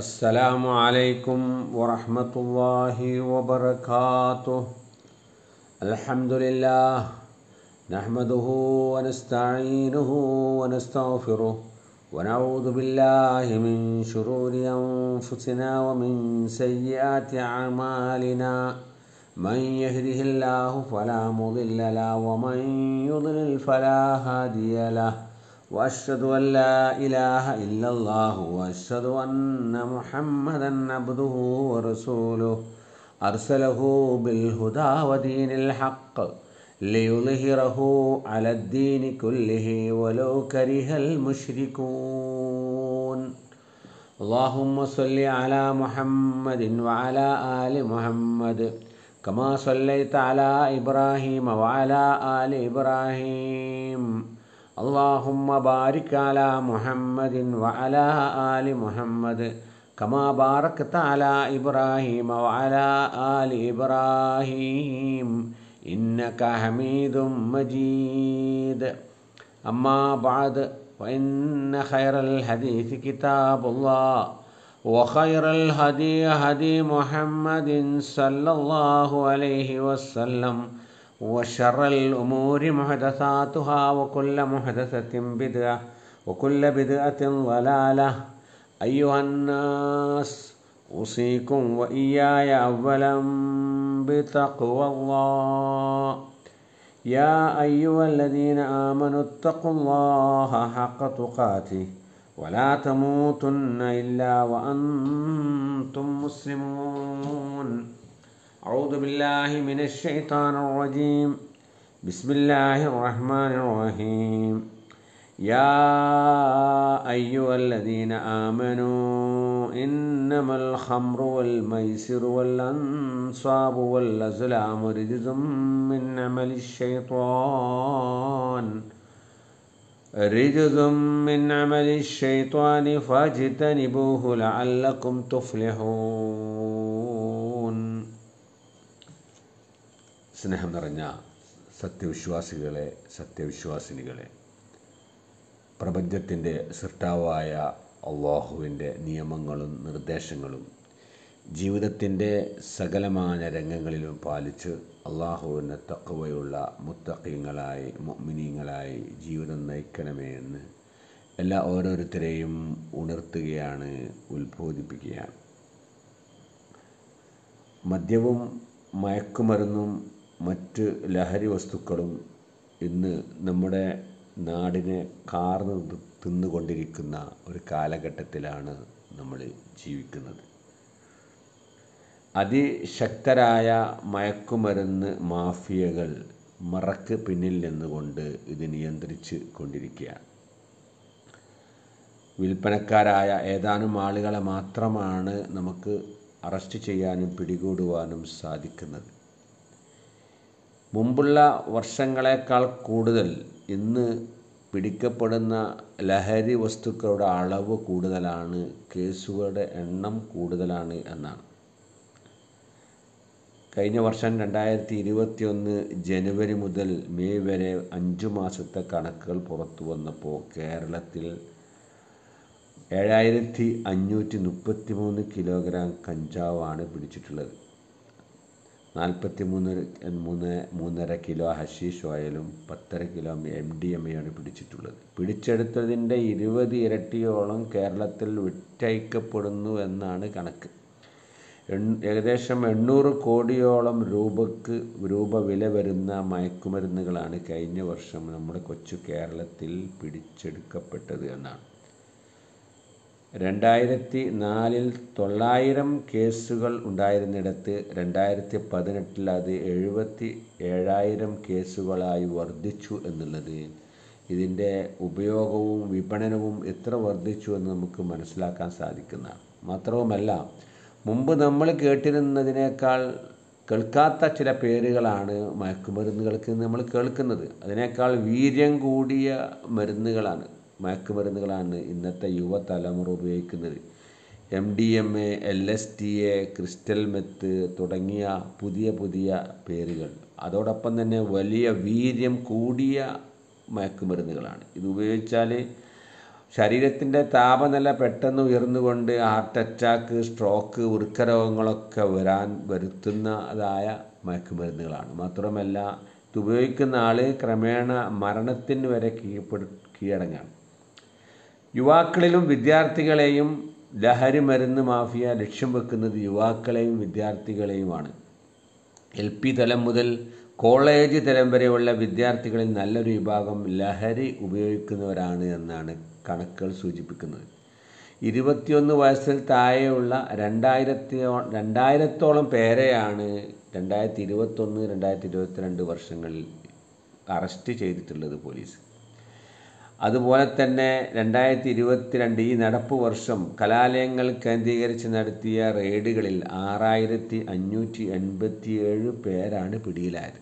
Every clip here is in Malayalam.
السلام عليكم ورحمة الله وبركاته. الحمد لله نحمده ونستعينه ونستغفره ونعوذ بالله من شرور أنفسنا ومن سيئات أعمالنا. من يهده الله فلا مضل له ومن يضلل فلا هادي له. وأشهد أن لا إله إلا الله وأشهد أن محمدا عبده ورسوله أرسله بالهدى ودين الحق ليظهره على الدين كله ولو كره المشركون اللهم صل على محمد وعلى آل محمد كما صليت على إبراهيم وعلى آل إبراهيم اللهم بارك على محمد وعلى آل محمد كما باركت على إبراهيم وعلى آل إبراهيم إنك حميد مجيد. أما بعد فإن خير الحديث كتاب الله وخير الهدي هدي محمد صلى الله عليه وسلم وشر الأمور محدثاتها وكل محدثة بدعة وكل بدعة ضلالة. أيها الناس أوصيكم وإياي أولا بتقوى الله. يا أيها الذين آمنوا اتقوا الله حق تقاته ولا تموتن إلا وأنتم مسلمون. أعوذ بالله من الشيطان الرجيم. بسم الله الرحمن الرحيم. يا أيها الذين آمنوا إنما الخمر والميسر والأنصاب والأزلام رجز من عمل الشيطان. رجز من عمل الشيطان فاجتنبوه لعلكم تفلحون. സ്നേഹം നിറഞ്ഞ സത്യവിശ്വാസികളെ സത്യവിശ്വാസിനികളെ പ്രപഞ്ചത്തിന്റെ സൃഷ്ടാവായ അള്ളാഹുവിന്റെ നിയമങ്ങളും നിർദ്ദേശങ്ങളും ജീവിതത്തിന്റെ സകലമായ രംഗങ്ങളിലും പാലിച്ച് അള്ളാഹുവിന്റെ തക്കവയുള്ള മുത്തക്കീങ്ങളായി മുഅ്മിനീങ്ങളായി ജീവിതം നയിക്കണമേ എന്ന് എല്ലാ ഓരോരുത്തരെയും ഉണർത്തുകയാണ് ഉത്ബോധിപ്പിക്കുകയാണ്. മദ്യവും മയക്കുമരുന്നും മറ്റ് ലഹരി വസ്തുക്കളും ഇന്ന് നമ്മുടെ നാടിനെ കാർന്ന് തിന്നുകൊണ്ടിരിക്കുന്ന ഒരു കാലഘട്ടത്തിലാണ് നമ്മൾ ജീവിക്കുന്നത്. അതിശക്തരായ മയക്കുമരുന്ന് മാഫിയകൾ മറക്ക് പിന്നിൽ നിന്നുകൊണ്ട് ഇത് നിയന്ത്രിച്ച് കൊണ്ടിരിക്കുകയാണ്. വിൽപ്പനക്കാരായ ഏതാനും ആളുകളെ മാത്രമാണ് നമുക്ക് അറസ്റ്റ് ചെയ്യാനും പിടികൂടുവാനും സാധിക്കുന്നത്. മുമ്പുള്ള വർഷങ്ങളെക്കാൾ കൂടുതൽ ഇന്ന് പിടിക്കപ്പെടുന്ന ലഹരി വസ്തുക്കളുടെ അളവ് കൂടുതലാണ് കേസുകളുടെ എണ്ണം കൂടുതലാണ് എന്നാണ്. കഴിഞ്ഞ വർഷം രണ്ടായിരത്തി ഇരുപത്തിയൊന്ന് ജനുവരി മുതൽ മെയ് വരെ അഞ്ചു മാസത്തെ കണക്കുകൾ പുറത്തു വന്നപ്പോൾ കേരളത്തിൽ ഏഴായിരത്തി അഞ്ഞൂറ്റി മുപ്പത്തി മൂന്ന് കിലോഗ്രാം കഞ്ചാവാണ് പിടിച്ചിട്ടുള്ളത്. നാൽപ്പത്തി മൂന്ന് മൂന്ന് മൂന്നര കിലോ ഹഷീഷ് ഓയിലും പത്തര കിലോ എം ഡി എം എയാണ് പിടിച്ചിട്ടുള്ളത്. പിടിച്ചെടുത്തതിന്റെ ഇരുപത് ഇരട്ടിയോളം കേരളത്തിൽ വിറ്റയക്കപ്പെടുന്നു എന്നാണ് കണക്ക്. ഏകദേശം എണ്ണൂറ് കോടിയോളം രൂപക്ക് രൂപ വില വരുന്ന മയക്കുമരുന്നുകളാണ് കഴിഞ്ഞ വർഷം നമ്മുടെ കൊച്ചു കേരളത്തിൽ പിടിച്ചെടുക്കപ്പെട്ടത് എന്നാണ്. രണ്ടായിരത്തി നാലിൽ തൊള്ളായിരം കേസുകൾ ഉണ്ടായിരുന്നിടത്ത് രണ്ടായിരത്തി പതിനെട്ടിൽ അത് എഴുപത്തി ഏഴായിരം കേസുകളായി വർദ്ധിച്ചു എന്നുള്ളത്. ഇതിന്റെ ഉപയോഗവും വിപണനവും എത്ര വർദ്ധിച്ചു എന്ന് നമുക്ക് മനസ്സിലാക്കാൻ സാധിക്കുന്നതാണ്. മാത്രവുമല്ല മുമ്പ് നമ്മൾ കേട്ടിരുന്നതിനേക്കാൾ കേൾക്കാത്ത ചില പേരുകളാണ് മയക്കുമരുന്നുകൾക്ക് നമ്മൾ കേൾക്കുന്നത്. അതിനേക്കാൾ വീര്യം കൂടിയ മരുന്നുകളാണ്. മയക്കുമരുന്നുകളാണ് ഇന്നത്തെ യുവതലമുറ ഉപയോഗിക്കുന്നത്. M D M A L S T A crystal meth തുടങ്ങിയ പുതിയ പുതിയ പേരുകൾ. അതോടൊപ്പം തന്നെ വലിയ വീര്യം കൂടിയ മയക്കുമരുന്നുകളാണ്. ഇത് ഉപയോഗിച്ചാൽ ശരീരത്തിന്റെ താപനില പെട്ടെന്ന് ഉയർന്നുകൊണ്ട് ഹാർട്ട് അറ്റാക്ക് സ്ട്രോക്ക് വൃക്കരോഗങ്ങളൊക്കെ വരാൻ വരുത്തുന്നതായ മയക്കുമരുന്നുകളാണ്. മാത്രമല്ല ഇത് ഉപയോഗിക്കുന്ന ആൾ ക്രമേണ മരണത്തിന് വരെ കീഴ്പ്പെടു കീഴടങ്ങാണ്. യുവാക്കളിലും വിദ്യാർത്ഥികളെയും ലഹരി മരുന്ന് മാഫിയ ലക്ഷ്യം വെക്കുന്നത് യുവാക്കളെയും വിദ്യാർത്ഥികളെയുമാണ്. എൽ പി തലം മുതൽ കോളേജ് തലം വരെയുള്ള വിദ്യാർത്ഥികളിൽ നല്ലൊരു വിഭാഗം ലഹരി ഉപയോഗിക്കുന്നവരാണ് എന്നാണ് കണക്കുകൾ സൂചിപ്പിക്കുന്നത്. ഇരുപത്തിയൊന്ന് വയസ്സിൽ താഴെയുള്ള രണ്ടായിരത്തി രണ്ടായിരത്തോളം പേരെയാണ് രണ്ടായിരത്തി ഇരുപത്തൊന്ന് രണ്ടായിരത്തി ഇരുപത്തിരണ്ട് വർഷങ്ങളിൽ അറസ്റ്റ് ചെയ്തിട്ടുള്ളത് പോലീസ്. അതുപോലെ തന്നെ രണ്ടായിരത്തി ഇരുപത്തിരണ്ട് ഈ നടപ്പ് വർഷം കലാലയങ്ങൾ കേന്ദ്രീകരിച്ച് നടത്തിയ റെയ്ഡുകളിൽ ആറായിരത്തി അഞ്ഞൂറ്റി എൺപത്തി ഏഴ് പേരാണ് പിടിയിലായത്.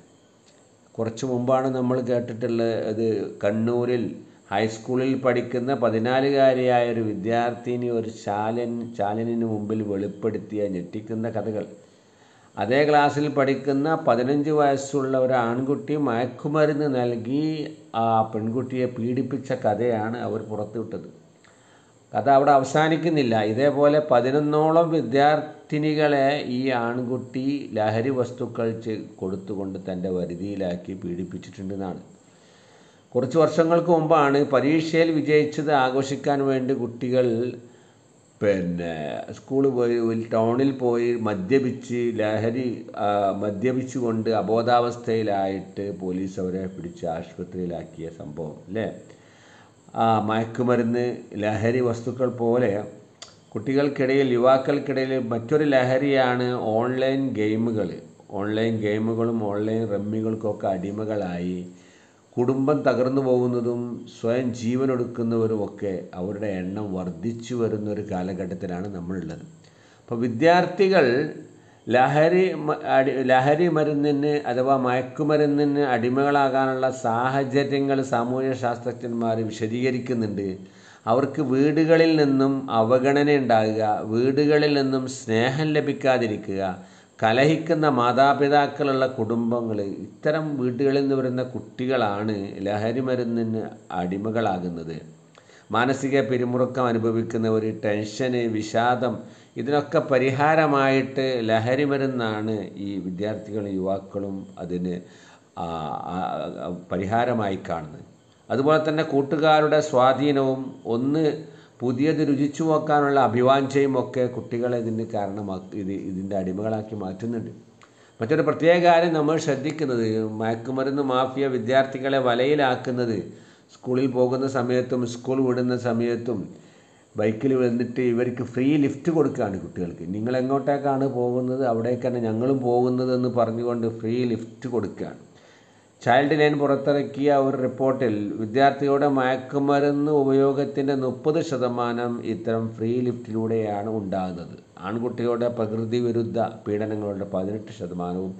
കുറച്ച് മുമ്പാണ് നമ്മൾ കേട്ടിട്ടുള്ളത് അത് കണ്ണൂരിൽ ഹൈസ്കൂളിൽ പഠിക്കുന്ന പതിനാലുകാരിയായ ഒരു വിദ്യാർത്ഥിനി ഒരു ചാലൻ ചാലനിന് മുമ്പിൽ വെളിപ്പെടുത്തിയ ഞെട്ടിക്കുന്ന കഥകൾ. അതേ ക്ലാസ്സിൽ പഠിക്കുന്ന പതിനഞ്ച് വയസ്സുള്ള ഒരു ആൺകുട്ടി മയക്കുമരുന്ന് നൽകി ആ പെൺകുട്ടിയെ പീഡിപ്പിച്ച കഥയാണ് അവർ പുറത്തുവിട്ടത്. കഥ അവിടെ അവസാനിക്കുന്നില്ല. ഇതേപോലെ പതിനൊന്നോളം വിദ്യാർത്ഥിനികളെ ഈ ആൺകുട്ടി ലഹരി വസ്തുക്കൾ കൊടുത്തുകൊണ്ട് തന്റെ വരുതിയിലാക്കി പീഡിപ്പിച്ചിട്ടുണ്ടെന്നാണ്. കുറച്ച് വർഷങ്ങൾക്ക് മുമ്പാണ് പരീക്ഷയിൽ വിജയിച്ചത് ആഘോഷിക്കാൻ വേണ്ടി കുട്ടികൾ പിന്നെ സ്കൂളിൽ പോയി ഒരു ടൗണിൽ പോയി മദ്യപിച്ച് ലഹരി ആ, മദ്യപിച്ചുകൊണ്ട് അബോധാവസ്ഥയിലായിട്ട് പോലീസ് അവരെ പിടിച്ച് ആശുപത്രിയിലാക്കിയ സംഭവം അല്ലേ? ആ മയക്കുമരുന്ന് ലഹരി വസ്തുക്കൾ പോലെ കുട്ടികൾക്കിടയിൽ യുവാക്കൾക്കിടയിൽ മറ്റൊരു ലഹരിയാണ് ഓൺലൈൻ ഗെയിമുകൾ ഓൺലൈൻ ഗെയിമുകളും ഓൺലൈൻ റമ്മികൾക്കൊക്കെ അടിമകളായി. കുടുംബം തകർന്നു പോകുന്നതും സ്വയം ജീവനൊടുക്കുന്നവരുമൊക്കെ അവരുടെ എണ്ണം വർദ്ധിച്ചു വരുന്ന ഒരു കാലഘട്ടത്തിലാണ് നമ്മളുള്ളത്. അപ്പോൾ വിദ്യാർത്ഥികൾ ലഹരി ലഹരി മരുന്നിന് അഥവാ മയക്കുമരുന്നിന് അടിമകളാകാനുള്ള സാഹചര്യങ്ങൾ സാമൂഹ്യ ശാസ്ത്രജ്ഞന്മാർ വിശദീകരിക്കുന്നുണ്ട്. അവർക്ക് വീടുകളിൽ നിന്നും അവഗണന ഉണ്ടാകുക വീടുകളിൽ നിന്നും സ്നേഹം ലഭിക്കാതിരിക്കുക കലഹിക്കുന്ന മാതാപിതാക്കളുള്ള കുടുംബങ്ങൾ ഇത്തരം വീടുകളിൽ നിന്ന് വരുന്ന കുട്ടികളാണ് ലഹരി മരുന്നിന് അടിമകളാകുന്നത്. മാനസിക പിരിമുറുക്കം ഒരു ടെൻഷന് വിഷാദം ഇതിനൊക്കെ പരിഹാരമായിട്ട് ലഹരി മരുന്നാണ് ഈ വിദ്യാർത്ഥികളും യുവാക്കളും അതിന് പരിഹാരമായി കാണുന്നത്. അതുപോലെ തന്നെ കൂട്ടുകാരുടെ സ്വാധീനവും ഒന്ന് പുതിയത് രുചിച്ചു നോക്കാനുള്ള അഭിവാഞ്ചയും ഒക്കെ കുട്ടികളെ ഇതിന് കാരണമാക്കി ഇത് ഇതിന്റെ അടിമകളാക്കി മാറ്റുന്നുണ്ട്. മറ്റൊരു പ്രത്യേക കാര്യം നമ്മൾ ശ്രദ്ധിക്കുന്നത് മയക്കുമരുന്ന് മാഫിയ വിദ്യാർത്ഥികളെ വലയിലാക്കുന്നത് സ്കൂളിൽ പോകുന്ന സമയത്തും സ്കൂൾ വിടുന്ന സമയത്തും ബൈക്കിൽ വന്നിട്ട് ഇവർക്ക് ഫ്രീ ലിഫ്റ്റ് കൊടുക്കുകയാണ് കുട്ടികൾക്ക്. നിങ്ങൾ എങ്ങോട്ടേക്കാണ് പോകുന്നത്? അവിടേക്കാണ് ഞങ്ങളും പോകുന്നത് എന്ന് പറഞ്ഞുകൊണ്ട് ഫ്രീ ലിഫ്റ്റ് കൊടുക്കുകയാണ്. ചൈൽഡ് ലൈൻ പുറത്തിറക്കിയ ഒരു റിപ്പോർട്ടിൽ വിദ്യാർത്ഥികളുടെ മയക്കുമരുന്ന് ഉപയോഗത്തിന്റെ മുപ്പത് ശതമാനം ഇത്തരം ഫ്രീ ലിഫ്റ്റിലൂടെയാണ് ഉണ്ടാകുന്നത്. ആൺകുട്ടികളുടെ പ്രകൃതി വിരുദ്ധ പീഡനങ്ങളുടെ പതിനെട്ട് ശതമാനവും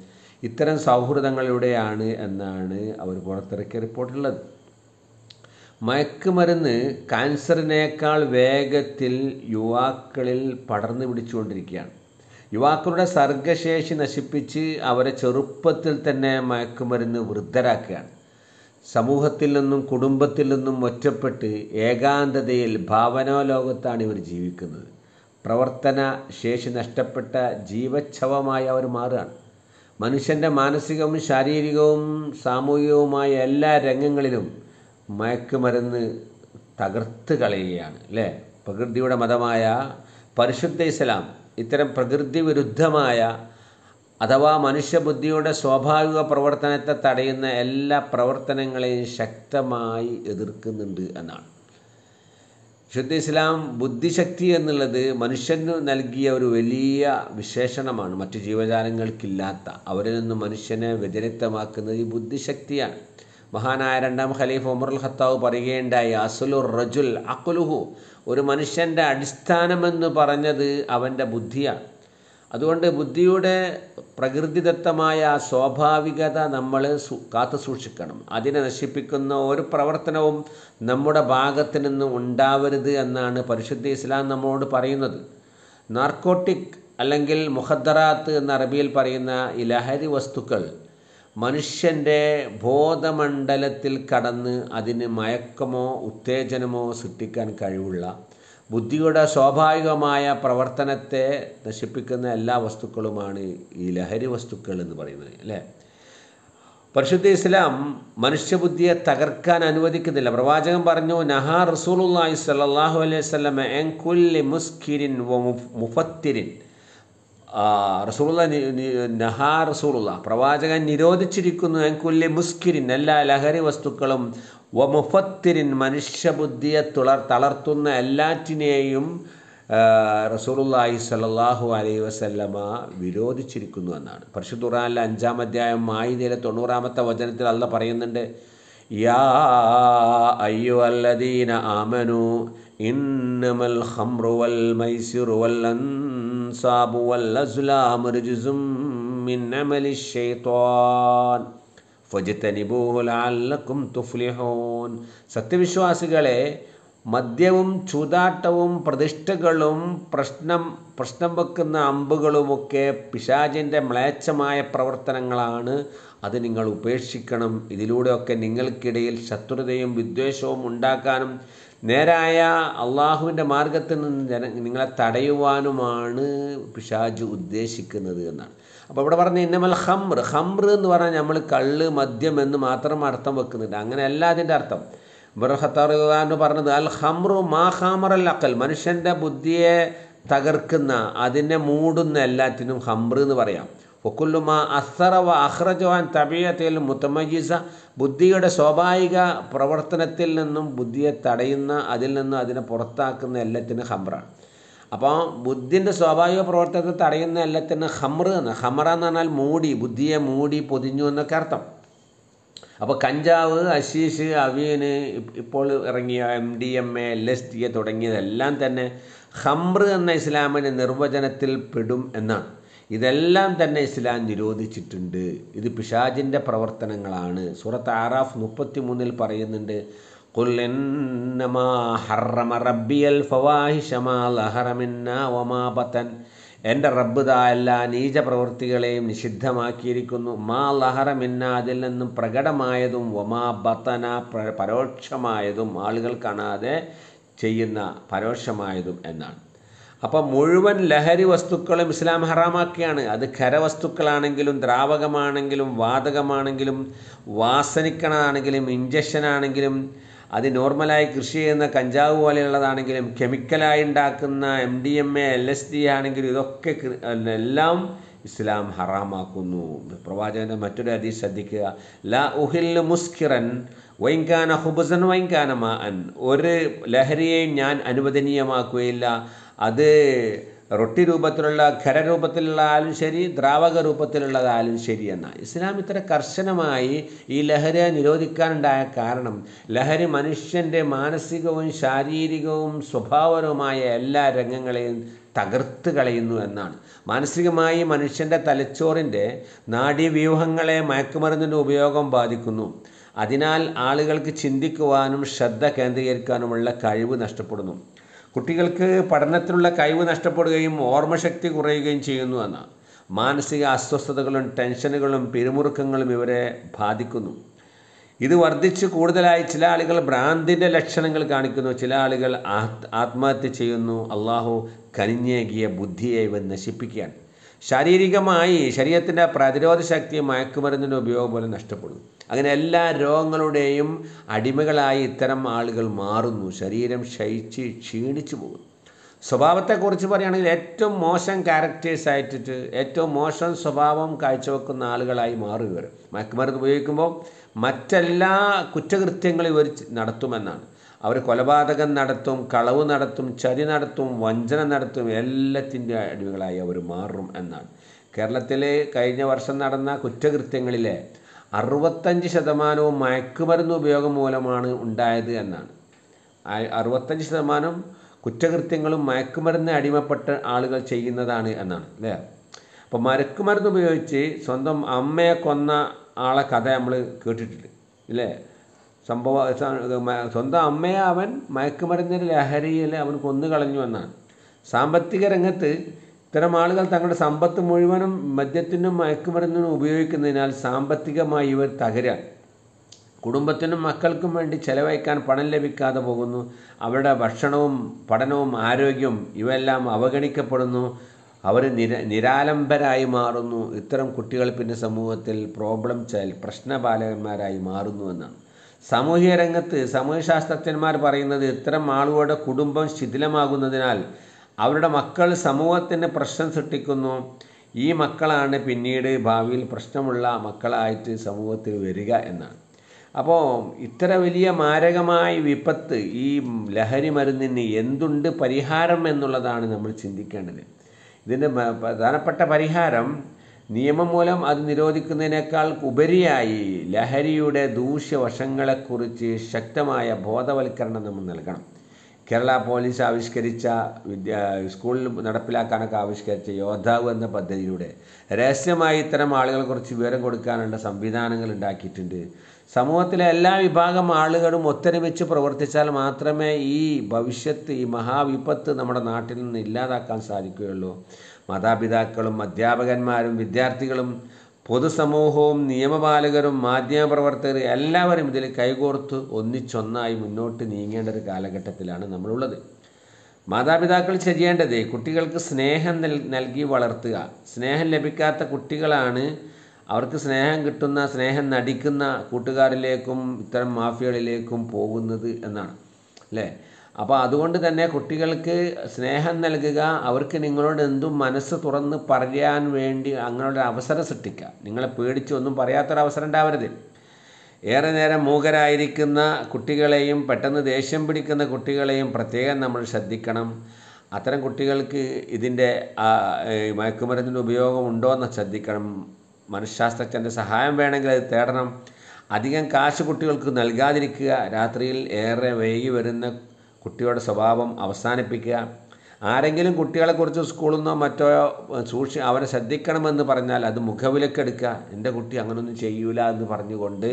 ഇത്തരം സൗഹൃദങ്ങളിലൂടെയാണ് എന്നാണ് അവർ പുറത്തിറക്കിയ റിപ്പോർട്ടുള്ളത് മയക്കുമരുന്ന് ക്യാൻസറിനേക്കാൾ വേഗത്തിൽ യുവാക്കളിൽ പടർന്നു പിടിച്ചുകൊണ്ടിരിക്കുകയാണ്. യുവാക്കളുടെ സർഗശേഷി നശിപ്പിച്ച് അവരെ ചെറുപ്പത്തിൽ തന്നെ മയക്കുമരുന്ന് വൃദ്ധരാക്കുകയാണ്. സമൂഹത്തിൽ നിന്നും കുടുംബത്തിൽ നിന്നും ഒറ്റപ്പെട്ട് ഏകാന്തതയിൽ ഭാവനാലോകത്താണ് ഇവർ ജീവിക്കുന്നത്. പ്രവർത്തന ശേഷി നഷ്ടപ്പെട്ട ജീവച്ഛവമായി അവർ മാറുകയാണ്. മനുഷ്യന്റെ മാനസികവും ശാരീരികവും സാമൂഹികവുമായ എല്ലാ രംഗങ്ങളിലും മയക്കുമരുന്ന് തകർത്ത് കളയുകയാണ് അല്ലേ? പ്രകൃതിയുടെ മതമായ പരിശുദ്ധ ഇസ്ലാം ഇത്തരം പ്രകൃതി വിരുദ്ധമായ അഥവാ മനുഷ്യബുദ്ധിയുടെ സ്വാഭാവിക പ്രവർത്തനത്തെ തടയുന്ന എല്ലാ പ്രവർത്തനങ്ങളെയും ശക്തമായി എതിർക്കുന്നുണ്ട് എന്നാണ്. ശുദ്ധ ഇസ്ലാം ബുദ്ധിശക്തി എന്നുള്ളത് മനുഷ്യന് നൽകിയ ഒരു വലിയ വിശേഷണമാണ്. മറ്റു ജീവജാലങ്ങൾക്കില്ലാത്ത അവരിൽ നിന്ന് മനുഷ്യനെ വ്യതിരിക്തമാക്കുന്നത് ഈ ബുദ്ധിശക്തിയാണ്. മഹാനായ രണ്ടാം ഖലീഫ് ഉമർ അൽ ഖത്താവ് പറയുകയുണ്ടായി അസുലുർ റജുൽ അക്കുലുഹു ഒരു മനുഷ്യന്റെ അടിസ്ഥാനമെന്ന് പറഞ്ഞത് അവന്റെ ബുദ്ധിയാണ്. അതുകൊണ്ട് ബുദ്ധിയുടെ പ്രകൃതിദത്തമായ സ്വാഭാവികത നമ്മൾ കാത്തു സൂക്ഷിക്കണം. അതിനെ നശിപ്പിക്കുന്ന ഒരു പ്രവർത്തനവും നമ്മുടെ ഭാഗത്ത് നിന്ന് ഉണ്ടാവരുത് എന്നാണ് പരിശുദ്ധ ഇസ്ലാം നമ്മളോട് പറയുന്നത്. നാർക്കോട്ടിക് അല്ലെങ്കിൽ മുഹദ്ദറാത്ത് എന്ന അറബിയിൽ പറയുന്ന ഈ ലഹരി വസ്തുക്കൾ മനുഷ്യന്റെ ബോധമണ്ഡലത്തിൽ കടന്ന് അതിന് മയക്കമോ ഉത്തേജനമോ സൃഷ്ടിക്കാൻ കഴിവുള്ള ബുദ്ധിയുടെ സ്വാഭാവികമായ പ്രവർത്തനത്തെ നശിപ്പിക്കുന്ന എല്ലാ വസ്തുക്കളുമാണ് ഈ ലഹരി വസ്തുക്കൾ എന്ന് പറയുന്നത് അല്ലേ? പരിശുദ്ധ ഇസ്ലാം മനുഷ്യബുദ്ധിയെ തകർക്കാൻ അനുവദിക്കുന്നില്ല. പ്രവാചകൻ പറഞ്ഞു നഹാ റസൂലുള്ളാഹി സ്വല്ലല്ലാഹു അലൈഹി വസല്ലം എൻ കുല്ലി മുസ്കിരിൻ മുഫത്തിരിൻ. നി- നഹാ റസൂലുള്ള. പ്രവാചകൻ നിരോധിച്ചിരിക്കുന്നു എൻകുല്ലി മുസ്കിരിൻ എല്ലാ ലഹരി വസ്തുക്കളും വ മുഫത്തിരിൻ മനുഷ്യബുദ്ധിയെ തുളർ തളർത്തുന്ന എല്ലാറ്റിനെയും ആ, സലാഹു അലൈഹി വസല്ലമ വിരോധിച്ചിരിക്കുന്നു എന്നാണ്. പരിശുദ്ധ ഖുറാനിലെ അഞ്ചാം അധ്യായം മായിദയിലെ തൊണ്ണൂറാമത്തെ വചനത്തിൽ അല്ല പറയുന്നുണ്ട് യാ അയ്യുവല്ലദീന ആമനു ഇന്നമൽ ഖംറു വൽ والأنصاب വൽ رجز വൽ عمل ശൈത്വാൻ ഫജ്തനിബൂഹു ലഅല്ലക്കും തുഫ്ലിഹൂൻ സത്യവിശ്വാസികളെ മദ്യവും ചൂതാട്ടവും പ്രതിഷ്ഠകളും പ്രശ്നം പ്രശ്നം വെക്കുന്ന അമ്പുകളുമൊക്കെ പിശാചിന്റെ മ്ലേച്ഛമായ പ്രവർത്തനങ്ങളാണ്. അത് നിങ്ങൾ ഉപേക്ഷിക്കണം. ഇതിലൂടെയൊക്കെ നിങ്ങൾക്കിടയിൽ ശത്രുതയും വിദ്വേഷവും ഉണ്ടാക്കാനും നേരായ അള്ളാഹുവിന്റെ മാർഗത്തിൽ നിന്ന് ജന നിങ്ങളെ തടയുവാനുമാണ് പിശാജ് ഉദ്ദേശിക്കുന്നത് എന്നാണ്. അപ്പോൾ ഇവിടെ പറഞ്ഞ ഇന്നമൽ ഹംർ ഹംർ എന്ന് പറഞ്ഞാൽ നമ്മൾ കള്ള് മദ്യം എന്ന് മാത്രം അർത്ഥം വെക്കുന്നുണ്ട്. അങ്ങനെയല്ല അതിന്റെ അർത്ഥം. ബർഹത്താറിന് പറഞ്ഞത് അൽ ഹംറു മാ ഹാമർ അൽ അക്കൽ മനുഷ്യന്റെ ബുദ്ധിയെ തകർക്കുന്ന അതിനെ മൂടുന്ന എല്ലാറ്റിനും ഹംറ് എന്ന് പറയാം. ഒക്കുല്ലുമാ അസറ വ അഹ്റജവാൻ തബിയത്തിൽ മുത്തമജീസ ബുദ്ധിയുടെ സ്വാഭാവിക പ്രവർത്തനത്തിൽ നിന്നും ബുദ്ധിയെ തടയുന്ന അതിൽ നിന്നും അതിനെ പുറത്താക്കുന്ന എല്ലാത്തിനും ഹംറാണ് അപ്പോൾ ബുദ്ധിന്റെ സ്വാഭാവിക പ്രവർത്തനത്തെ തടയുന്ന എല്ലാത്തിനും ഹമ്ര എന്ന് ഹമറ എന്ന് പറഞ്ഞാൽ മൂടി ബുദ്ധിയെ മൂടി പൊതിഞ്ഞു എന്നൊക്കെ അർത്ഥം. അപ്പോൾ കഞ്ചാവ് അശീഷ് അവീന് ഇപ്പോൾ ഇറങ്ങിയ M D M A L S T A തുടങ്ങിയതെല്ലാം തന്നെ ഹംറ് എന്ന ഇസ്ലാമിന്റെ നിർവചനത്തിൽ പെടും എന്നാണ്. ഇതെല്ലാം തന്നെ ഇസ്ലാം നിരോധിച്ചിട്ടുണ്ട് ഇത് പിശാജിൻ്റെ പ്രവർത്തനങ്ങളാണ് സൂറത്ത് ആറാഫ് മുപ്പത്തി മൂന്നിൽ പറയുന്നുണ്ട് قل إنما حرم ربي الفواحش ما ظهر منا وما بطن എൻ്റെ റബ്ബ് താ എല്ലാ നീച പ്രവൃത്തികളെയും നിഷിദ്ധമാക്കിയിരിക്കുന്നു മാ ലഹറ മിന്ന അതിൽ നിന്നും പ്രകടമായതും വമാ ബത്തന പ്ര- പരോക്ഷമായതും ആളുകൾ കാണാതെ ചെയ്യുന്ന പരോക്ഷമായതും എന്നാണ് അപ്പം മുഴുവൻ ലഹരി വസ്തുക്കളും ഇസ്ലാം ഹറാമാക്കിയാണ്. അത് ഖരവസ്തുക്കളാണെങ്കിലും ദ്രാവകമാണെങ്കിലും വാതകമാണെങ്കിലും വാസനിക്കണതാണെങ്കിലും ഇഞ്ചക്ഷനാണെങ്കിലും അത് നോർമലായി കൃഷി ചെയ്യുന്ന കഞ്ചാവ് പോലെയുള്ളതാണെങ്കിലും കെമിക്കലായി ഉണ്ടാക്കുന്ന M D M A L S D ആണെങ്കിലും ഇതൊക്കെ എല്ലാം ഇസ്ലാം ഹറാമാക്കുന്നു. പ്രവാചകന്റെ മറ്റൊരു അതി ശ്രദ്ധിക്കുക. ലാ ഉഹിൽ മുസ്കിറൻ വൈങ്കാന ഹുബസൻ വൈങ്കാന മാ അൻ ഒരു ലഹരിയെയും ഞാൻ അനുവദനീയമാക്കുകയില്ല. അത് റൊട്ടി രൂപത്തിലുള്ള ഖര ആലും ശരി ദ്രാവക രൂപത്തിലുള്ളതായാലും ശരി എന്ന. ഇസ്ലാം ഇത്ര കർശനമായി ഈ ലഹരിയെ നിരോധിക്കാനുണ്ടായ കാരണം ലഹരി മനുഷ്യന്റെ മാനസികവും ശാരീരികവും സ്വഭാവപരവുമായ എല്ലാ രംഗങ്ങളെയും തകർത്ത് കളയുന്നു എന്നാണ്. മാനസികമായി മനുഷ്യന്റെ തലച്ചോറിന്റെ നാഡീവ്യൂഹങ്ങളെ മയക്കുമരുന്നിന്റെ ഉപയോഗം ബാധിക്കുന്നു. അതിനാൽ ആളുകൾക്ക് ചിന്തിക്കുവാനും ശ്രദ്ധ കേന്ദ്രീകരിക്കാനുമുള്ള കഴിവ് നഷ്ടപ്പെടുന്നു. കുട്ടികൾക്ക് പഠനത്തിലുള്ള കഴിവ് നഷ്ടപ്പെടുകയും ഓർമ്മശക്തി കുറയുകയും ചെയ്യുന്നു എന്നാണ് മാനസിക അസ്വസ്ഥതകളും ടെൻഷനുകളും പിരിമുറുക്കങ്ങളും ഇവരെ ബാധിക്കുന്നു. ഇത് വർദ്ധിച്ച് കൂടുതലായി ചില ആളുകൾ ഭ്രാന്തിന്റെ ലക്ഷണങ്ങൾ കാണിക്കുന്നു. ചില ആളുകൾ ആത്- ആത്മഹത്യ ചെയ്യുന്നു. അള്ളാഹു കനിഞ്ഞേകിയ ബുദ്ധിയെ ഇവ നശിപ്പിക്കുകയാണ്. ശാരീരികമായി ശരീരത്തിന്റെ പ്രതിരോധ ശക്തി മയക്കുമരുന്നിന്റെ ഉപയോഗം പോലെ നഷ്ടപ്പെടുന്നു. അങ്ങനെ എല്ലാ രോഗങ്ങളുടെയും അടിമകളായി ഇത്തരം ആളുകൾ മാറുന്നു. ശരീരം ക്ഷയിച്ച് ക്ഷീണിച്ചു പോകുന്നു. സ്വഭാവത്തെക്കുറിച്ച് പറയുകയാണെങ്കിൽ ഏറ്റവും മോശം ക്യാരക്ടേഴ്സ് ആയിട്ടിട്ട് ഏറ്റവും മോശം സ്വഭാവം കാഴ്ചവെക്കുന്ന ആളുകളായി മാറുക മയക്കുമരുന്ന് ഉപയോഗിക്കുമ്പോൾ മറ്റെല്ലാ കുറ്റകൃത്യങ്ങളും ഇവർ നടത്തുമെന്നാണ്. അവർ കൊലപാതകം നടത്തും കളവ് നടത്തും ചതി നടത്തും വഞ്ചന നടത്തും എല്ലാത്തിന്റെ അടിമകളായി അവർ മാറും എന്നാണ്. കേരളത്തിലെ കഴിഞ്ഞ വർഷം നടന്ന കുറ്റകൃത്യങ്ങളിലെ അറുപത്തഞ്ച് ശതമാനവും മയക്കുമരുന്ന് ഉപയോഗം മൂലമാണ് ഉണ്ടായത് എന്നാണ്. അറുപത്തഞ്ച് ശതമാനം കുറ്റകൃത്യങ്ങളും മയക്കുമരുന്ന് അടിമപ്പെട്ട ആളുകൾ ചെയ്യുന്നതാണ് എന്നാണ് അല്ലേ? അപ്പോൾ മയക്കുമരുന്ന് ഉപയോഗിച്ച് സ്വന്തം അമ്മയെ കൊന്ന ആളെ കഥ നമ്മൾ കേട്ടിട്ടുണ്ട് ഇല്ലേ? സംഭവ സ്വന്തം അമ്മയെ അവൻ മയക്കുമരുന്നിന്റെ ലഹരിയിൽ അവൻ കൊന്നു കളഞ്ഞു എന്നാണ്. സാമ്പത്തിക രംഗത്ത് ഇത്തരം ആളുകൾ തങ്ങളുടെ സമ്പത്ത് മുഴുവനും മദ്യത്തിനും മയക്കുമരുന്നിനും ഉപയോഗിക്കുന്നതിനാൽ സാമ്പത്തികമായി ഇവർ തകരാൻ കുടുംബത്തിനും മക്കൾക്കും വേണ്ടി ചെലവഴിക്കാൻ പണം ലഭിക്കാതെ പോകുന്നു. അവരുടെ ഭക്ഷണവും പഠനവും ആരോഗ്യവും ഇവയെല്ലാം അവഗണിക്കപ്പെടുന്നു. അവർ നിര നിരാലംബരായി മാറുന്നു. ഇത്തരം കുട്ടികൾ പിന്നെ സമൂഹത്തിൽ പ്രോബ്ലം ചൈൽ പ്രശ്നപാലകന്മാരായി മാറുന്നു എന്നാണ്. സാമൂഹിക രംഗത്ത് സാമൂഹ്യശാസ്ത്രജ്ഞന്മാർ പറയുന്നത് ഇത്തരം ആളുകളുടെ കുടുംബം ശിഥിലമാകുന്നതിനാൽ അവരുടെ മക്കൾ സമൂഹത്തിന് പ്രശ്നം സൃഷ്ടിക്കുന്നു. ഈ മക്കളാണ് പിന്നീട് ഭാവിയിൽ പ്രശ്നമുള്ള മക്കളായിട്ട് സമൂഹത്തിൽ വരിക എന്നാണ്. അപ്പോൾ ഇത്ര വലിയ മാരകമായ വിപത്ത് ഈ ലഹരി മരുന്നിന് എന്തുണ്ട് പരിഹാരം എന്നുള്ളതാണ് നമ്മൾ ചിന്തിക്കേണ്ടത്. ഇതിന്റെ പ്രധാനപ്പെട്ട പരിഹാരം നിയമം മൂലം അത് നിരോധിക്കുന്നതിനേക്കാൾ ഉപരിയായി ലഹരിയുടെ ദൂഷ്യവശങ്ങളെക്കുറിച്ച് ശക്തമായ ബോധവൽക്കരണം നമ്മൾ നൽകണം. കേരള പോലീസ് ആവിഷ്കരിച്ച വിദ്യ സ്കൂളിൽ നടപ്പിലാക്കാനൊക്കെ ആവിഷ്കരിച്ച യോദ്ധാവ് എന്ന പദ്ധതിയിലൂടെ രഹസ്യമായി ഇത്തരം ആളുകളെ ആളുകളെക്കുറിച്ച് വിവരം കൊടുക്കാനുള്ള സംവിധാനങ്ങൾ ഉണ്ടാക്കിയിട്ടുണ്ട്. സമൂഹത്തിലെ എല്ലാ വിഭാഗം ആളുകളും ഒത്തൊരുമിച്ച് പ്രവർത്തിച്ചാൽ മാത്രമേ ഈ ഭവിഷ്യത്ത് ഈ മഹാവിപത്ത് നമ്മുടെ നാട്ടിൽ നിന്ന് ഇല്ലാതാക്കാൻ സാധിക്കുകയുള്ളൂ. മാതാപിതാക്കളും അധ്യാപകന്മാരും വിദ്യാർത്ഥികളും പൊതുസമൂഹവും നിയമപാലകരും മാധ്യമപ്രവർത്തകർ എല്ലാവരും ഇതിൽ കൈകോർത്ത് ഒന്നിച്ചൊന്നായി മുന്നോട്ട് നീങ്ങേണ്ട ഒരു കാലഘട്ടത്തിലാണ് നമ്മളുള്ളത്. മാതാപിതാക്കൾ ചെയ്യേണ്ടത് കുട്ടികൾക്ക് സ്നേഹം നൽ നൽകി വളർത്തുക. സ്നേഹം ലഭിക്കാത്ത കുട്ടികളാണ് അവർക്ക് സ്നേഹം കിട്ടുന്ന സ്നേഹം നടിക്കുന്ന കൂട്ടുകാരിലേക്കും ഇത്തരം മാഫിയകളിലേക്കും പോകുന്നത് എന്നാണ്. അല്ലേ? അപ്പോൾ അതുകൊണ്ട് തന്നെ കുട്ടികൾക്ക് സ്നേഹം നൽകുക അവർക്ക് നിങ്ങളോട് എന്തും മനസ്സ് തുറന്ന് പറയാൻ വേണ്ടി അങ്ങനെയുള്ള അവസരം സൃഷ്ടിക്കുക. നിങ്ങളെ പേടിച്ച് ഒന്നും പറയാത്തൊരവസരം ഉണ്ടാവരുത്. ഏറെ നേരം മൂകരായിരിക്കുന്ന കുട്ടികളെയും പെട്ടെന്ന് ദേഷ്യം പിടിക്കുന്ന കുട്ടികളെയും പ്രത്യേകം നമ്മൾ ശ്രദ്ധിക്കണം. അത്തരം കുട്ടികൾക്ക് ഇതിന്റെ മയക്കുമരുന്നിന്റെ ഉപയോഗം ഉണ്ടോ എന്ന് ശ്രദ്ധിക്കണം. മനഃശാസ്ത്രജ്ഞന്റെ സഹായം വേണമെങ്കിൽ അത് തേടണം. അധികം കാശ് കുട്ടികൾക്ക് നൽകാതിരിക്കുക. രാത്രിയിൽ ഏറെ വൈകി വരുന്ന കുട്ടിയുടെ സ്വഭാവം അവസാനിപ്പിക്കുക. ആരെങ്കിലും കുട്ടികളെക്കുറിച്ച് സ്കൂളിൽ നിന്നോ മറ്റോ സൂക്ഷി അവരെ ശ്രദ്ധിക്കണമെന്ന് പറഞ്ഞാൽ അത് മുഖവിലക്കെടുക്കുക. എന്റെ കുട്ടി അങ്ങനൊന്നും ചെയ്യൂല എന്ന് പറഞ്ഞുകൊണ്ട്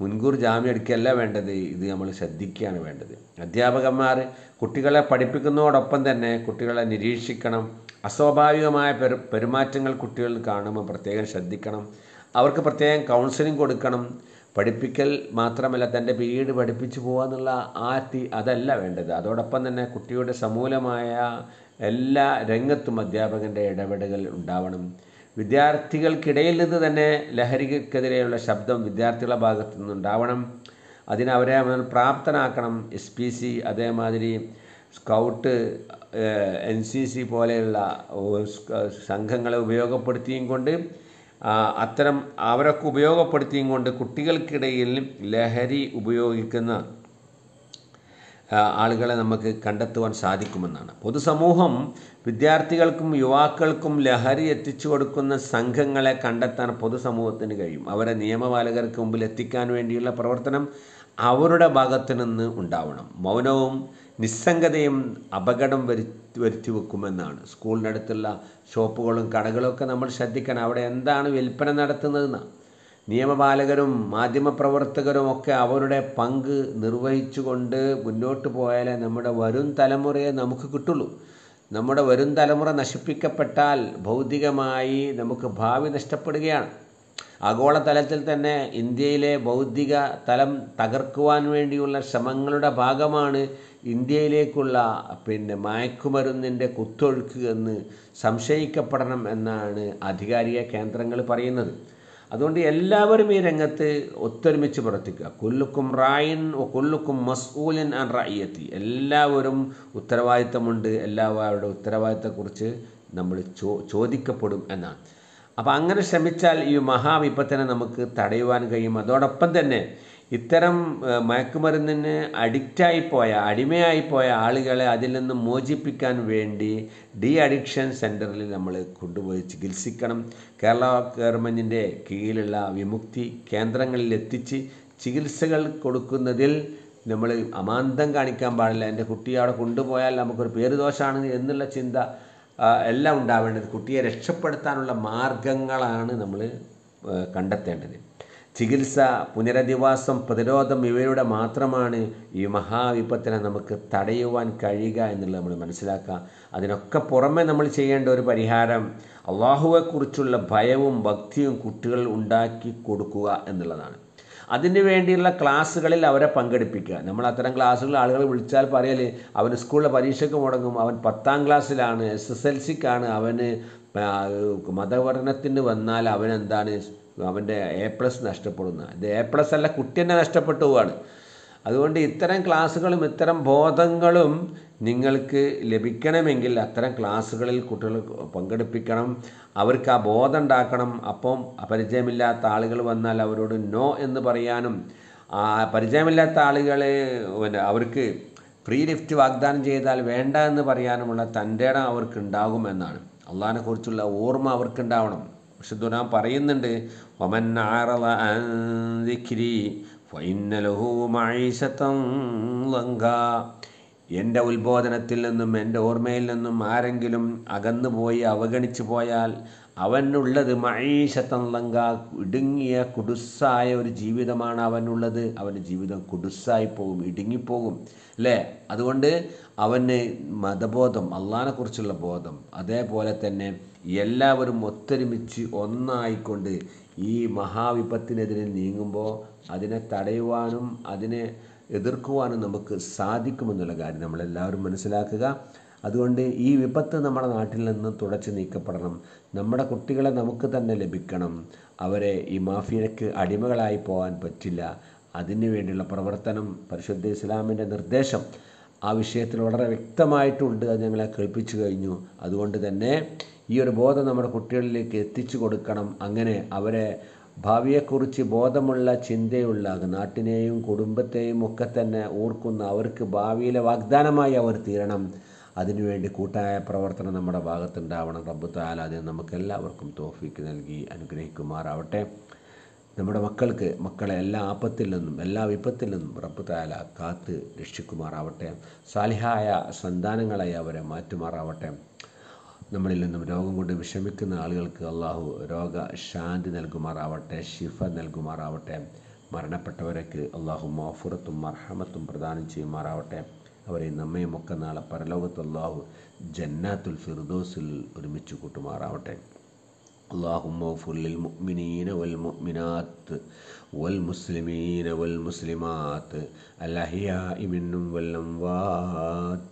മുൻകൂർ ജാമ്യം എടുക്കുകയല്ല വേണ്ടത്. ഇത് നമ്മൾ ശ്രദ്ധിക്കുകയാണ് വേണ്ടത്. അധ്യാപകന്മാർ കുട്ടികളെ പഠിപ്പിക്കുന്നതോടൊപ്പം തന്നെ കുട്ടികളെ നിരീക്ഷിക്കണം. അസ്വാഭാവികമായ പെരു പെരുമാറ്റങ്ങൾ കുട്ടികളിൽ കാണുമ്പോൾ പ്രത്യേകം ശ്രദ്ധിക്കണം. അവർക്ക് പ്രത്യേകം കൗൺസിലിംഗ് കൊടുക്കണം. പഠിപ്പിക്കൽ മാത്രമല്ല തന്റെ പിരീഡ് പഠിപ്പിച്ചു പോകുക എന്നുള്ള ആ തീ അതല്ല വേണ്ടത്. അതോടൊപ്പം തന്നെ കുട്ടിയുടെ സമൂലമായ എല്ലാ രംഗത്തും അധ്യാപകന്റെ ഇടപെടലുകൾ ഉണ്ടാവണം. വിദ്യാർത്ഥികൾക്കിടയിൽ നിന്ന് തന്നെ ലഹരിക്കെതിരെയുള്ള ശബ്ദം വിദ്യാർത്ഥികളുടെ ഭാഗത്തു നിന്നുണ്ടാവണം. അതിനവരെ അവരെ പ്രാപ്തനാക്കണം. എസ് പി സി അതേമാതിരി സ്കൗട്ട് എൻ സി സി പോലെയുള്ള സംഘങ്ങളെ ഉപയോഗപ്പെടുത്തിയും കൊണ്ട് അത്തരം അവരൊക്കെ ഉപയോഗപ്പെടുത്തിയും കൊണ്ട് കുട്ടികൾക്കിടയിൽ ലഹരി ഉപയോഗിക്കുന്ന ആളുകളെ നമുക്ക് കണ്ടെത്തുവാൻ സാധിക്കുമെന്നാണ്. പൊതുസമൂഹം വിദ്യാർത്ഥികൾക്കും യുവാക്കൾക്കും ലഹരി എത്തിച്ചു കൊടുക്കുന്ന സംഘങ്ങളെ കണ്ടെത്താൻ പൊതുസമൂഹത്തിന് കഴിയും. അവരെ നിയമപാലകർക്ക് മുമ്പിൽ എത്തിക്കാൻ വേണ്ടിയുള്ള പ്രവർത്തനം അവരുടെ ഭാഗത്തു നിന്ന് ഉണ്ടാവണം. മൗനവും നിസ്സംഗതയും അപകടം വരു വരുത്തി വെക്കുമെന്നാണ്. സ്കൂളിനടുത്തുള്ള ഷോപ്പുകളും കടകളൊക്കെ നമ്മൾ ശ്രദ്ധിക്കണം. അവിടെ എന്താണ് വിൽപ്പന നടത്തുന്നതെന്നാണ് നിയമപാലകരും മാധ്യമപ്രവർത്തകരും ഒക്കെ അവരുടെ പങ്ക് നിർവഹിച്ചുകൊണ്ട് മുന്നോട്ട് പോയാലേ നമ്മുടെ വരും തലമുറയെ നമുക്ക് കിട്ടുള്ളൂ. നമ്മുടെ വരും തലമുറ നശിപ്പിക്കപ്പെട്ടാൽ ഭൗതികമായി നമുക്ക് ഭാവി നഷ്ടപ്പെടുകയാണ്. ആഗോളതലത്തിൽ തന്നെ ഇന്ത്യയിലെ ബൗദ്ധിക തലം തകർക്കുവാൻ വേണ്ടിയുള്ള ശ്രമങ്ങളുടെ ഭാഗമാണ് ഇന്ത്യയിലേക്കുള്ള പിന്നെ മയക്കുമരുന്നിന്റെ കുത്തൊഴുക്ക് എന്ന് സംശയിക്കപ്പെടണം എന്നാണ് അധികാരിക കേന്ദ്രങ്ങൾ പറയുന്നത്. അതുകൊണ്ട് എല്ലാവരും ഈ രംഗത്ത് ഒത്തൊരുമിച്ച് പ്രവർത്തിക്കുക. കൊല്ലുക്കും റായിൻ കൊല്ലുക്കും മസ്ഊലിൻ അൻ റായിയത്തി എല്ലാവരും ഉത്തരവാദിത്തമുണ്ട്. എല്ലാവരുടെ ഉത്തരവാദിത്തത്തെക്കുറിച്ച് നമ്മൾ ചോ ചോദിക്കപ്പെടും എന്നാണ്. അപ്പോൾ അങ്ങനെ ശ്രമിച്ചാൽ ഈ മഹാവിപത്തിനെ നമുക്ക് തടയുവാൻ കഴിയും. അതോടൊപ്പം തന്നെ ഇത്തരം മയക്കുമരുന്നിന് അഡിക്റ്റായിപ്പോയ അടിമയായിപ്പോയ ആളുകളെ അതിൽ നിന്ന് മോചിപ്പിക്കാൻ വേണ്ടി ഡി അഡിക്ഷൻ സെന്ററിൽ നമ്മൾ കൊണ്ടുപോയി ചികിത്സിക്കണം. കേരള ഗവൺമെന്റിന്റെ കീഴിലുള്ള വിമുക്തി കേന്ദ്രങ്ങളിൽ എത്തിച്ച് ചികിത്സകൾ കൊടുക്കുന്നതിൽ നമ്മൾ അമാന്തം കാണിക്കാൻ പാടില്ല. എന്റെ കുട്ടിയെ അവിടെ കൊണ്ടുപോയാൽ നമുക്കൊരു പേരുദോഷമാണ് എന്നുള്ള ചിന്ത എല്ലാം ഉണ്ടാവേണ്ടത്. കുട്ടിയെ രക്ഷപ്പെടുത്താനുള്ള മാർഗങ്ങളാണ് നമ്മൾ കണ്ടെത്തേണ്ടത്. ചികിത്സ പുനരധിവാസം പ്രതിരോധം ഇവയുടെ മാത്രമാണ് ഈ മഹാവിപത്തിനെ നമുക്ക് തടയുവാൻ കഴിയുക എന്നുള്ളത് നമ്മൾ മനസ്സിലാക്കുക. അതിനൊക്കെ പുറമെ നമ്മൾ ചെയ്യേണ്ട ഒരു പരിഹാരം അള്ളാഹുവെക്കുറിച്ചുള്ള ഭയവും ഭക്തിയും കുട്ടികൾ ഉണ്ടാക്കി കൊടുക്കുക എന്നുള്ളതാണ്. അതിനു വേണ്ടിയുള്ള ക്ലാസ്സുകളിൽ അവരെ പങ്കെടുപ്പിക്കുക. നമ്മൾ അത്തരം ക്ലാസ്സുകൾ ആളുകൾ വിളിച്ചാൽ പറയൽ അവൻ സ്കൂളിലെ പരീക്ഷയ്ക്ക് മുടങ്ങും അവൻ പത്താം ക്ലാസ്സിലാണ് എസ് എസ് എൽ സിക്കാണ് അവന് മതപഠനത്തിന് വന്നാൽ അവൻ എന്താണ് അവന്റെ എ പ്ലസ് നഷ്ടപ്പെടുന്ന. ഇത് എ പ്ലസ് അല്ല കുട്ടി തന്നെ നഷ്ടപ്പെട്ടു പോവാണ്. അതുകൊണ്ട് ഇത്തരം ക്ലാസ്സുകളും ഇത്തരം ബോധങ്ങളും നിങ്ങൾക്ക് ലഭിക്കണമെങ്കിൽ അത്തരം ക്ലാസ്സുകളിൽ കുട്ടികൾ പങ്കെടുപ്പിക്കണം. അവർക്ക് ആ ബോധം ഉണ്ടാക്കണം. അപ്പം പരിചയമില്ലാത്ത ആളുകൾ വന്നാൽ അവരോട് നോ എന്ന് പറയാനും പരിചയമില്ലാത്ത ആളുകളെ പിന്നെ അവർക്ക് ഫ്രീ ലിഫ്റ്റ് വാഗ്ദാനം ചെയ്താൽ വേണ്ട എന്ന് പറയാനുമുള്ള തന്റെ ഇടം അവർക്ക് ഉണ്ടാകുമെന്നാണ് അള്ളാഹിനെ കുറിച്ചുള്ള ഓർമ്മ അവർക്കുണ്ടാവണം. പക്ഷെ ദുരാൻ പറയുന്നുണ്ട് ഒമൻ ذكري فإن له معيشة ضنكا. എന്റെ ഉത്ബോധനത്തിൽ നിന്നും എന്റെ ഓർമ്മയിൽ നിന്നും ആരെങ്കിലും അകന്നുപോയി അവഗണിച്ചു പോയാൽ അവനുള്ളത് മൈഷത്തം ലങ്ക ഇടുങ്ങിയ കുടുസായ ഒരു ജീവിതമാണ് അവനുള്ളത്. അവന്റെ ജീവിതം കുടുസായി പോകും ഇടുങ്ങിപ്പോകും അല്ലേ? അതുകൊണ്ട് അവന് മതബോധം അള്ളാനെക്കുറിച്ചുള്ള ബോധം അതേപോലെ തന്നെ എല്ലാവരും ഒത്തൊരുമിച്ച് ഒന്നായിക്കൊണ്ട് ഈ മഹാവിപത്തിനെതിരെ നീങ്ങുമ്പോൾ അതിനെ തടയുവാനും അതിനെ എതിർക്കുവാനും നമുക്ക് സാധിക്കുമെന്നുള്ള കാര്യം നമ്മളെല്ലാവരും മനസ്സിലാക്കുക. അതുകൊണ്ട് ഈ വിപത്ത് നമ്മുടെ നാട്ടിൽ നിന്ന് തുടച്ചു നീക്കപ്പെടണം. നമ്മുടെ കുട്ടികളെ നമുക്ക് തന്നെ ലഭിക്കണം. അവരെ ഈ മാഫിയയ്ക്ക് അടിമകളായി പോകാൻ പറ്റില്ല. അതിനു വേണ്ടിയുള്ള പ്രവർത്തനം പരിശുദ്ധ ഇസ്ലാമിന്റെ നിർദ്ദേശം. ആ വിഷയത്തിൽ വളരെ വ്യക്തമായിട്ടുണ്ട്. അത് ഞങ്ങളെ കേൾപ്പിച്ചു കഴിഞ്ഞു. അതുകൊണ്ട് തന്നെ ഈ ഒരു ബോധം നമ്മുടെ കുട്ടികളിലേക്ക് എത്തിച്ചു കൊടുക്കണം. അങ്ങനെ അവരെ ഭാവിയെക്കുറിച്ച് ബോധമുള്ള ചിന്തയുള്ള നാട്ടിനെയും കുടുംബത്തെയും ഒക്കെ തന്നെ ഓർക്കുന്ന അവർക്ക് ഭാവിയിലെ വാഗ്ദാനമായി അവർ തീരണം. അതിനുവേണ്ടി കൂട്ടായ പ്രവർത്തനം നമ്മുടെ ഭാഗത്തുണ്ടാവണം. റബ്ബു താല അതിന് നമുക്കെല്ലാവർക്കും തോഫിക്ക് നൽകി അനുഗ്രഹിക്കുമാറാവട്ടെ. നമ്മുടെ മക്കൾക്ക് മക്കളെ എല്ലാ ആപത്തിൽ നിന്നും എല്ലാ വിപത്തിൽ നിന്നും റബ്ബു താല കാത്ത് രക്ഷിക്കുമാറാവട്ടെ. സാലിഹായ സന്താനങ്ങളായി അവരെ മാറ്റുമാറാവട്ടെ. നമ്മളിൽ നിന്നും രോഗം കൊണ്ട് വിഷമിക്കുന്ന ആളുകൾക്ക് അള്ളാഹു രോഗ ശാന്തി നൽകുമാറാവട്ടെ ഷിഫ നൽകുമാറാവട്ടെ. മരണപ്പെട്ടവരൊക്കെ അള്ളാഹു മാഫുറത്തും മർഹമത്തും പ്രദാനം ചെയ്യുമാറാവട്ടെ. അവരെ നമ്മയും ഒക്കെ നാളെ പരലോകത്ത് അള്ളാഹു ജന്നാത്തുൽ ഫിർദോസിൽ ഒരുമിച്ച് കൂട്ടുമാറാവട്ടെ اللهم اغفر للمؤمنين والمؤمنات والمسلمين والمسلمات الأحياء منهم والأموات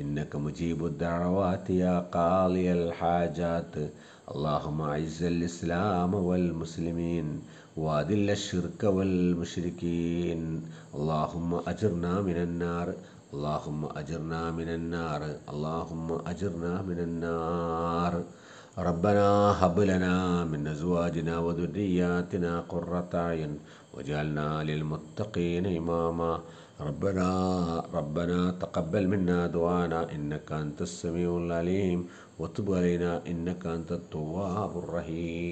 إنك مجيب الدعوات يا قاضي الحاجات اللهم أعز الإسلام والمسلمين وأذل الشرك والمشركين اللهم أجرنا من النار اللهم أجرنا من النار اللهم أجرنا من النار. ربنا هب لنا من أزواجنا وذرياتنا قرة أعين واجعلنا للمتقين إماما. ربنا ربنا تقبل منا دعانا إنك أنت السميع العليم. وتب علينا إنك أنت التواب الرحيم.